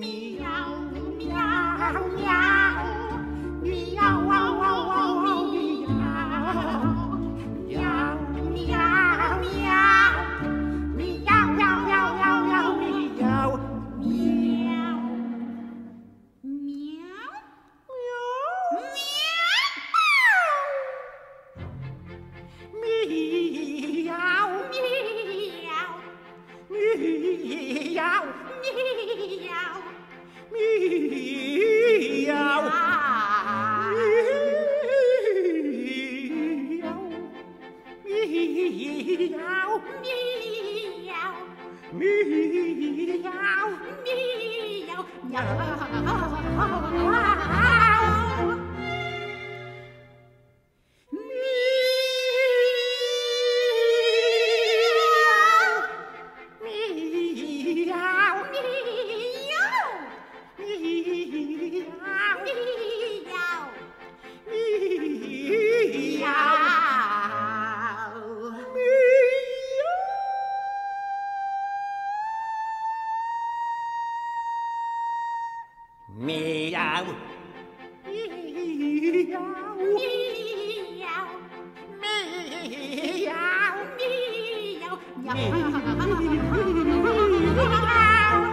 minha Miau, miau. Miau, miau. Miau. 没有咿呀咿呀没有呀呀呀呀